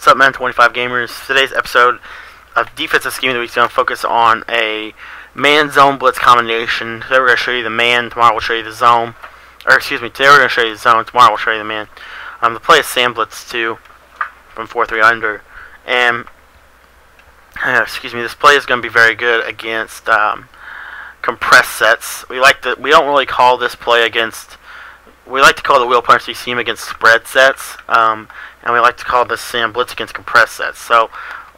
What's up, Madden 25 gamers. Today's episode of defensive scheme of the week is going to focus on a man zone blitz combination. Today we're going to show you the man. Tomorrow we'll show you the zone. Or excuse me. Today we're going to show you the zone. Tomorrow we'll show you the man. Um, the play is Sam Blitz 2 from 4-3 under, and uh, excuse me. This play is going to be very good against um, compressed sets. We like to. We don't really call this play against. We like to call the wheel punch scheme against spread sets. Um, and we like to call the Sam Blitz against compressed sets. So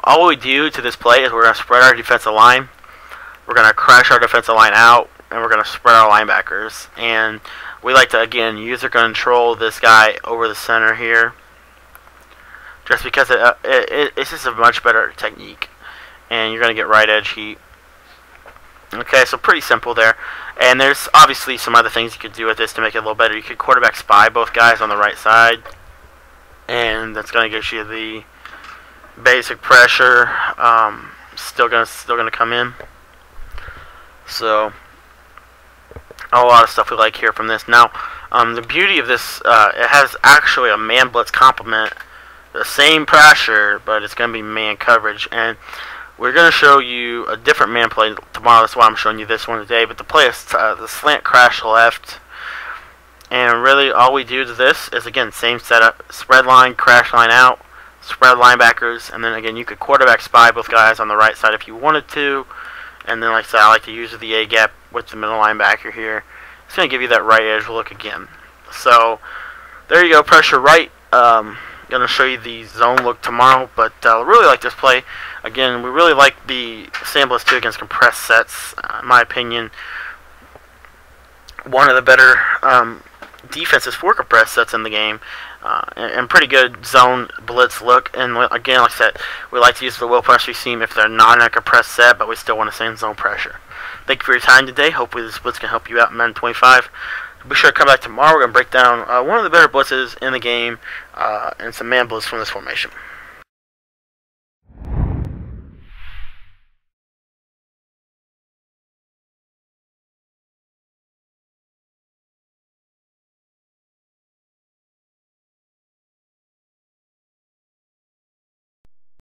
all we do to this play is we're going to spread our defensive line, we're going to crash our defensive line out, and we're going to spread our linebackers. And we like to, again, user control this guy over the center here, just because it, uh, it, it's just a much better technique. And you're going to get right edge heat. Okay, so pretty simple there. And there's obviously some other things you could do with this to make it a little better. You could quarterback spy both guys on the right side and that's going to get you the basic pressure um, still going to still going to come in so a lot of stuff we like here from this now um, the beauty of this uh, it has actually a man blitz complement the same pressure but it's going to be man coverage and we're going to show you a different man play tomorrow that's why I'm showing you this one today but the play is uh, the slant crash left and really all we do to this is again same setup, spread line, crash line out, spread linebackers, and then again you could quarterback spy both guys on the right side if you wanted to. And then like I said, I like to use the A gap with the middle linebacker here. It's going to give you that right edge look again. So there you go, pressure right. Um, going to show you the zone look tomorrow, but uh, really like this play. Again, we really like the Sam Blitz 2 against compressed sets, uh, in my opinion. One of the better um, defenses for compressed sets in the game. Uh, and, and, pretty good zone blitz look. And again, like I said, we like to use the will pressure scheme if they're not in a compressed set, but we still want to send zone pressure. Thank you for your time today. Hopefully this blitz can help you out in Madden 25. Be sure to come back tomorrow. We're going to break down uh, one of the better blitzes in the game uh, and some man blitz from this formation.